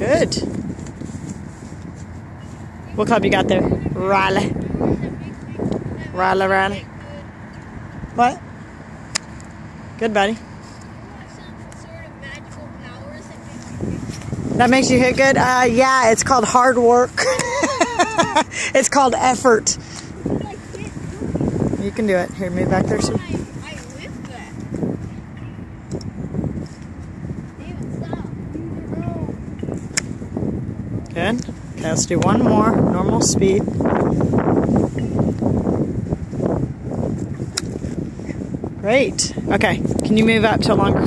Good. What club you got there? Riley. Riley, Riley. What? Good, buddy. That makes you hit good? Uh, yeah, it's called hard work. it's called effort. You can do it. Here, move back there. Some. Good. Okay, let's do one more. Normal speed. Great. Okay, can you move up to a longer